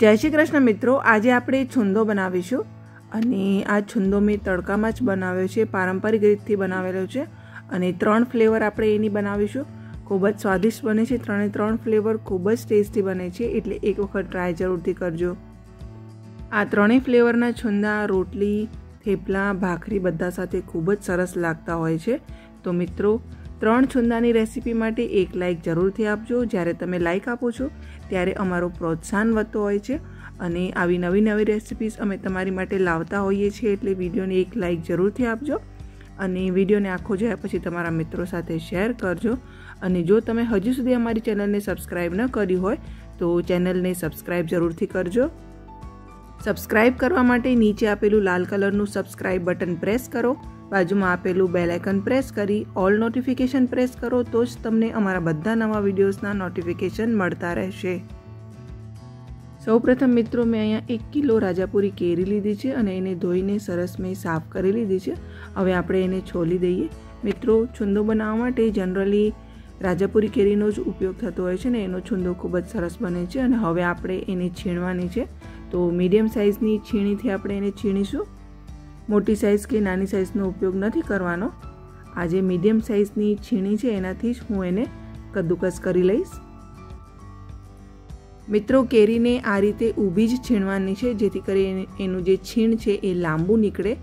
જય શ્રી કૃષ્ણ મિત્રો, આજે આપણે છુંદો બનાવીશું અને આ છુંદો મેં તડકામાં જ બનાવ્યો છે, પારંપરિક રીતથી બનાવેલો છે અને ત્રણ ફ્લેવર આપણે એની બનાવીશું. ખૂબ જ સ્વાદિષ્ટ બને છે, ત્રણે ત્રણ ફ્લેવર ખૂબ જ ટેસ્ટી બને છે, એટલે એક વખત ટ્રાય જરૂરથી કરજો. આ ત્રણેય ફ્લેવરના છુંદા, રોટલી, થેપલા, ભાખરી બધા સાથે ખૂબ જ સરસ લાગતા હોય છે. તો મિત્રો ત્રણ છુંદાની રેસીપી માટે એક લાઇક જરૂરથી આપજો. જ્યારે તમે લાઇક આપો છો, ત્યારે અમારો પ્રોત્સાહન વધતો હોય છે અને આવી નવી નવી રેસિપીઝ અમે તમારી માટે લાવતા હોઈએ છીએ એટલે વિડીયોને એક લાઇક જરૂરથી આપજો અને વિડીયોને આખો જોયા પછી તમારા મિત્રો સાથે શેર કરજો. અને જો તમે હજુ સુધી અમારી ચેનલને સબસ્ક્રાઈબ ન કરી હોય, તો ચેનલને સબસ્ક્રાઈબ જરૂરથી કરજો. સબસ્ક્રાઈબ કરવા માટે નીચે આપેલું લાલ કલરનું સબસ્ક્રાઈબ બટન પ્રેસ કરો. બાજુમાં આપેલું બેલ પ્રેસ કરી ઓલ નોટિફિકેશન પ્રેસ કરો તો જ તમને અમારા બધા નવા વિડીયોઝના નોટિફિકેશન મળતા રહેશે. સૌપ્રથમ મિત્રો મેં અહીંયા એક કિલો રાજાપુરી કેરી લીધી છે અને એને ધોઈને સરસ મેં સાફ કરી લીધી છે. હવે આપણે એને છોલી દઈએ. મિત્રો, છુંદો બનાવવા માટે જનરલી રાજાપુરી કેરીનો જ ઉપયોગ થતો હોય છે ને એનો છુંદો ખૂબ જ સરસ બને છે અને હવે આપણે એને છીણવાની છે. તો મીડિયમ સાઇઝની છીણીથી આપણે એને છીણીશું. મોટી સાઇઝ કે નાની સાઇઝનો ઉપયોગ નથી કરવાનો. આ જે મીડિયમ સાઇઝની છીણી છે, એનાથી જ હું એને કદ્દુકસ કરી લઈશ. મિત્રો, કેરીને આ રીતે ઊભી જ છીણવાની છે, જેથી કરી એનું જે છીણ છે, એ લાંબુ નીકળે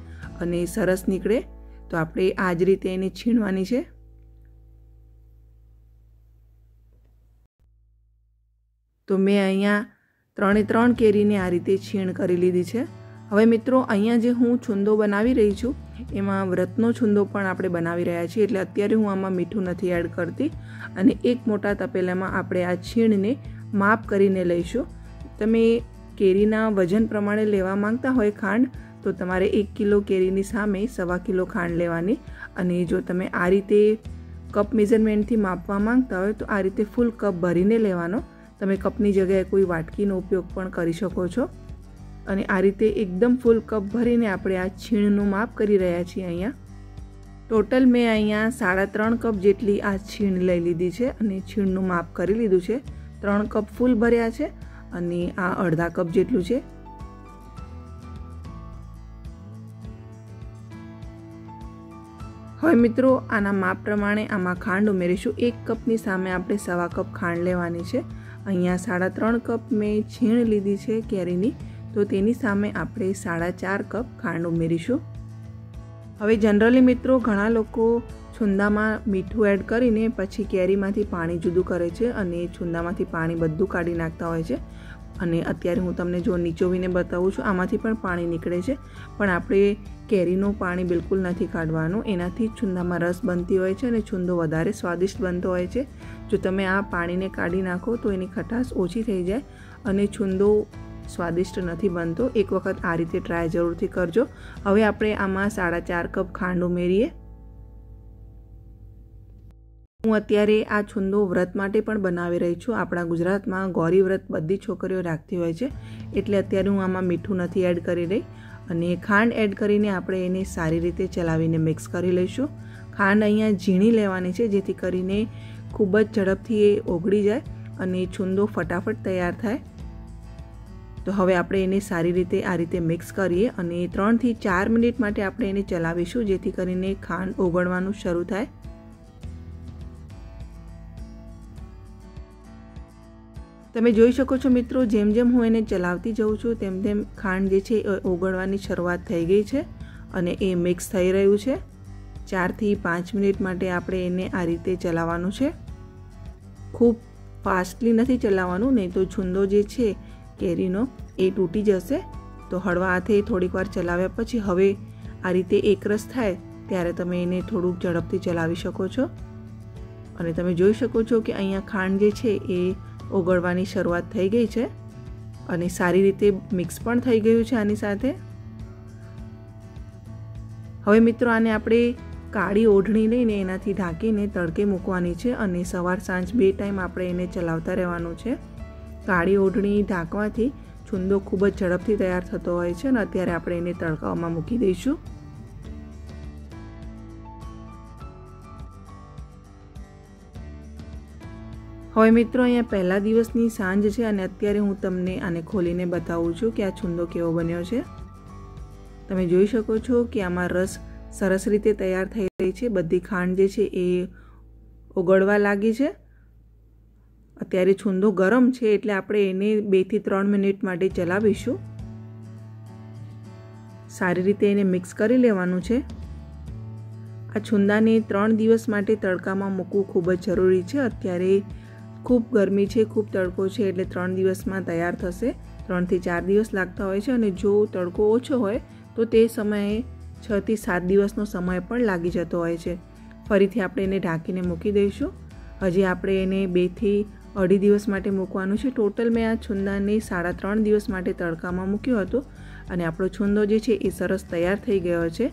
અને સરસ નીકળે. તો આપણે આ જ રીતે એને છીણવાની છે. તો મેં અહીંયા ત્રણે ત્રણ કેરીને આ રીતે છીણ કરી લીધી છે. હવે મિત્રો, અહીંયા જે હું છુંદો બનાવી રહી છું, એમાં વ્રતનો છુંદો પણ આપણે બનાવી રહ્યા છીએ. એટલે અત્યારે હું આમાં મીઠું નથી એડ કરતી. અને એક મોટા તપેલામાં આપણે આ છીણને માપ કરીને લઈશું. તમે કેરીના વજન પ્રમાણે લેવા માંગતા હોય ખાંડ, તો તમારે એક કિલો કેરીની સામે સવા કિલો ખાંડ લેવાની. અને જો તમે આ રીતે કપ મેઝરમેન્ટથી માપવા માંગતા હોય, તો આ રીતે ફૂલ કપ ભરીને લેવાનો. તમે કપની જગ્યાએ કોઈ વાટકીનો ઉપયોગ પણ કરી શકો છો. અને આ રીતે એકદમ ફૂલ કપ ભરીને આપણે આ છીણનું માપ કરી રહ્યા છીએ અહીંયા. ટોટલ મેં અહીંયા સાડા ત્રણ કપ જેટલી આ છીણ લઈ લીધી છે અને છીણનું માપ કરી લીધું છે. ત્રણ કપ ફૂલ ભર્યા છે અને આ અડધા કપ જેટલું છે. હવે મિત્રો, આના માપ પ્રમાણે આમાં ખાંડ ઉમેરીશું. એક કપની સામે આપણે સવા કપ ખાંડ લેવાની છે. અહીંયા સાડા ત્રણ કપ મેં છીણ લીધી છે કેરીની. તો તેની સામે આપણે સાડા ચાર કપ ખાંડ ઉમેરીશું. હવે જનરલી મિત્રો ઘણા લોકો છુંદામાં મીઠું એડ કરીને પછી કેરીમાંથી પાણી જુદું કરે છે અને છુંદામાંથી પાણી બધું કાઢી નાખતા હોય છે. અને અત્યારે હું તમને જો નીચોવીને બતાવું છું, આમાંથી પણ પાણી નીકળે છે. પણ આપણે કેરીનું પાણી બિલકુલ નથી કાઢવાનું. એનાથી છુંદામાં રસ બનતી હોય છે અને છુંદો વધારે સ્વાદિષ્ટ બનતો હોય છે. જો તમે આ પાણીને કાઢી નાખો તો એની ખટાશ ઓછી થઈ જાય અને છુંદો સ્વાદિષ્ટ નથી બનતો. એક વખત આ રીતે ટ્રાય જરૂરથી કરજો. હવે આપણે આમાં સાડા ચાર કપ ખાંડ ઉમેરીએ. હું અત્યારે આ છુંદો વ્રત માટે પણ બનાવી રહી છું. આપણા ગુજરાતમાં ગૌરી વ્રત બધી છોકરીઓ રાખતી હોય છે. એટલે અત્યારે હું આમાં મીઠું નથી એડ કરી રહી. અને ખાંડ એડ કરીને આપણે એને સારી રીતે ચલાવીને મિક્સ કરી લઈશું. ખાંડ અહીંયા ઝીણી લેવાની છે, જેથી કરીને ખૂબ જ ઝડપથી એ ઓગળી જાય અને છુંદો ફટાફટ તૈયાર થાય. તો હવે આપણે એને સારી રીતે આ રીતે મિક્સ કરીએ અને ત્રણથી ચાર મિનિટ માટે આપણે એને ચલાવીશું, જેથી કરીને ખાંડ ઓગળવાનું શરૂ થાય. તમે જોઈ શકો છો મિત્રો, જેમ જેમ હું એને ચલાવતી જઉં છું, તેમ તેમ ખાંડ જે છે એ ઓગળવાની શરૂઆત થઈ ગઈ છે અને એ મિક્સ થઈ રહ્યું છે. ચારથી પાંચ મિનિટ માટે આપણે એને આ રીતે ચલાવવાનું છે. ખૂબ ફાસ્ટલી નથી ચલાવવાનું, નહીં તો છુંદો જે છે કેરીનો એ તૂટી જશે. તો હળવા હાથે થોડીક વાર ચલાવ્યા પછી હવે આ રીતે એકરસ થાય ત્યારે તમે એને થોડુંક ઝડપથી ચલાવી શકો છો. અને તમે જોઈ શકો છો કે અહીંયા ખાંડ જે છે એ ઓગળવાની શરૂઆત થઈ ગઈ છે અને સારી રીતે મિક્સ પણ થઈ ગયું છે આની સાથે. હવે મિત્રો આને આપણે કાળી ઓઢણી લઈને એનાથી ઢાંકીને તડકે મૂકવાની છે અને સવાર સાંજ બે ટાઈમ આપણે એને ચલાવતા રહેવાનું છે. કાળી ઓઢણી ઢાંકવાથી છુંદો ખૂબ જ ઝડપથી તૈયાર થતો હોય છે અને અત્યારે આપણે એને તડકાઓમાં મૂકી દઈશું. હવે મિત્રો, અહીંયા પહેલા દિવસની સાંજ છે અને અત્યારે હું તમને આને ખોલીને બતાવું છું કે આ છુંદો કેવો બન્યો છે. તમે જોઈ શકો છો કે આમાં રસ સરસ રીતે તૈયાર થઈ રહી છે. બધી ખાંડ જે છે એ ઓગળવા લાગી છે. અત્યારે છુંદો ગરમ છે એટલે આપણે એને બેથી ત્રણ મિનિટ માટે ચલાવીશું. સારી રીતે એને મિક્સ કરી લેવાનું છે. આ છુંદાને ત્રણ દિવસ માટે તડકામાં મૂકવું ખૂબ જ જરૂરી છે. અત્યારે ખૂબ ગરમી છે, ખૂબ તડકો છે એટલે ત્રણ દિવસમાં તૈયાર થશે. ત્રણથી ચાર દિવસ લાગતા હોય છે અને જો તડકો ઓછો હોય તો તે સમયે છથી સાત દિવસનો સમય પણ લાગી જતો હોય છે. ફરીથી આપણે એને ઢાંકીને મૂકી દઈશું. હજી આપણે એને બેથી અઢી દિવસ માટે મૂકવાનું છે. ટોટલ મેં આ છુંદાને સાડા ત્રણ દિવસ માટે તડકામાં મૂક્યો હતો અને આપણો છુંદો જે છે એ સરસ તૈયાર થઈ ગયો છે.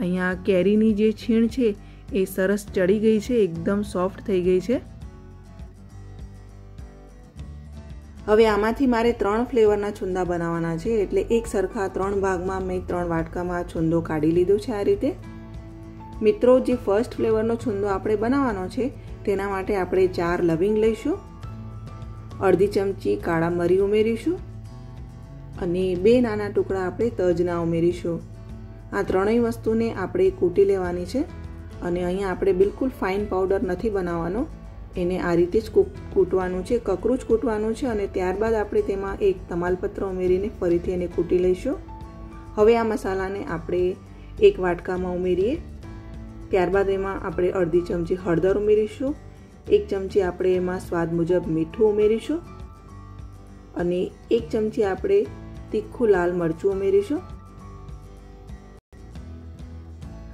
અહીંયા કેરીની જે છીણ છે એ સરસ ચડી ગઈ છે, એકદમ સોફ્ટ થઈ ગઈ છે. હવે આમાંથી મારે ત્રણ ફ્લેવરના છુંદા બનાવવાના છે, એટલે એક સરખા ત્રણ ભાગમાં મેં ત્રણ વાટકામાં છુંદો કાઢી લીધો છે આ રીતે. મિત્રો, જે ફર્સ્ટ ફ્લેવરનો છુંદો આપણે બનાવવાનો છે, તેના માટે આપણે ચાર લવિંગ લઈશું. અડધી ચમચી કાળા મરી ઉમેરીશું અને બે નાના ટુકડા આપણે તજના ઉમેરીશું. આ ત્રણેય વસ્તુને આપણે કૂટી લેવાની છે અને અહીંયા આપણે બિલકુલ ફાઇન પાવડર નથી બનાવવાનો. એને આ રીતે જ કૂટવાનું છે, કકરું જ કૂટવાનું છે અને ત્યારબાદ આપણે તેમાં એક તમાલપત્ર ઉમેરીને ફરીથી એને કૂટી લઈશું. હવે આ મસાલાને આપણે એક વાટકામાં ઉમેરીએ. ત્યારબાદ એમાં આપણે અડધી ચમચી હળદર ઉમેરીશું. એક ચમચી આપણે એમાં સ્વાદ મુજબ મીઠું ઉમેરીશું અને એક ચમચી આપણે તીખું લાલ મરચું ઉમેરીશું.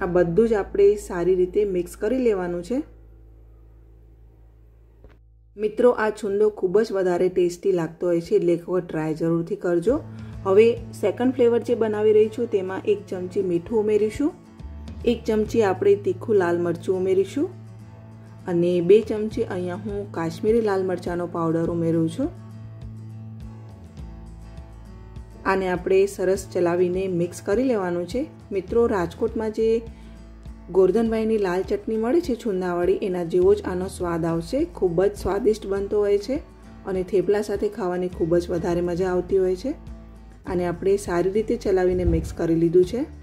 આ બધું જ આપણે સારી રીતે મિક્સ કરી લેવાનું છે. મિત્રો, આ છુંદો ખૂબ જ વધારે ટેસ્ટી લાગતો હોય છે, એટલે એક ટ્રાય જરૂરથી કરજો. હવે સેકન્ડ ફ્લેવર જે બનાવી રહી છું, તેમાં એક ચમચી મીઠું ઉમેરીશું. એક ચમચી આપણે તીખું લાલ મરચું ઉમેરીશું. અને બે ચમચી અહીંયા હું કાશ્મીરી લાલ મરચાંનો પાવડર ઉમેરું છું. આને આપણે સરસ ચલાવીને મિક્સ કરી લેવાનું છે. મિત્રો, રાજકોટમાં જે ગોરધનભાઈની લાલ ચટણી મળે છે છુંદાવાળી, એના જેવો જ આનો સ્વાદ આવશે. ખૂબ જ સ્વાદિષ્ટ બનતો હોય છે અને થેપલા સાથે ખાવાની ખૂબ જ વધારે મજા આવતી હોય છે. અને આપણે સારી રીતે ચલાવીને મિક્સ કરી લીધું છે.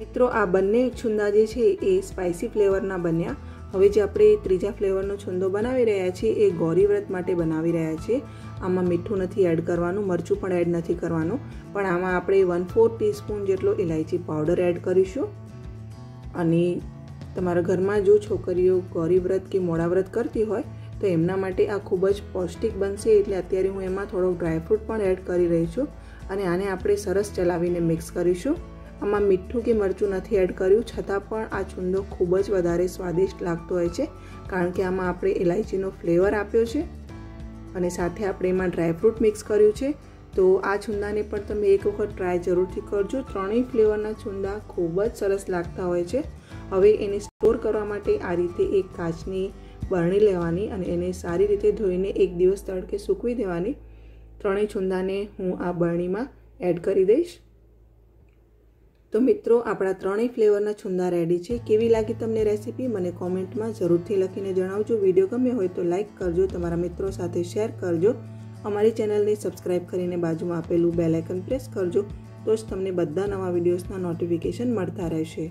મિત્રો, આ બંને છુંદા જે છે એ સ્પાઇસી ફ્લેવરના બન્યા. હવે જે આપણે ત્રીજા ફ્લેવરનો છુંદો બનાવી રહ્યા છીએ, એ ગૌરી વ્રત માટે બનાવી રહ્યા છીએ. આમાં મીઠું નથી એડ કરવાનું, મરચું પણ એડ નથી કરવાનું. પણ આમાં આપણે વન ફોર ટીસ્પૂન જેટલો ઇલાયચી પાવડર એડ કરીશું. અને તમારા ઘરમાં જો છોકરીઓ ગૌરી વ્રત કે મોડા વ્રત કરતી હોય, તો એમના માટે આ ખૂબ જ પૌષ્ટિક બનશે. એટલે અત્યારે હું એમાં થોડો ડ્રાયફ્રૂટ પણ એડ કરી રહી છું. અને આને આપણે સરસ ચલાવીને મિક્સ કરીશું. આમાં મીઠું કે મરચું નથી એડ કર્યું, છતાં પણ આ છુંદો ખૂબ જ વધારે સ્વાદિષ્ટ લાગતો હોય છે, કારણ કે આમાં આપણે ઇલાયચીનો ફ્લેવર આપ્યો છે અને સાથે આપણે એમાં ડ્રાયફ્રૂટ મિક્સ કર્યું છે. તો આ છુંદાને પણ તમે એક વખત ટ્રાય જરૂરથી કરજો. ત્રણેય ફ્લેવરના છુંદા ખૂબ જ સરસ લાગતા હોય છે. હવે એને સ્ટોર કરવા માટે આ રીતે એક કાચની બરણી લેવાની અને એને સારી રીતે ધોઈને એક દિવસ તડકે સૂકવી દેવાની. ત્રણેય છુંદાને હું આ બરણીમાં એડ કરી દઈશ. તો મિત્રો, આપણા ત્રણેય ફ્લેવરના છુંદા રેડી છે. કેવી લાગી તમને રેસીપી મને કોમેન્ટમાં જરૂરથી લખીને જણાવજો. વીડિયો ગમ્યો હોય તો લાઇક કરજો, તમારા મિત્રો સાથે શેર કરજો. અમારી ચેનલને સબસ્ક્રાઇબ કરીને બાજુમાં આપેલું બેલ આઇકન પ્રેસ કરજો. તો જ તમને બધા નવા વિડીયોઝના નોટિફિકેશન મળતા રહેશે.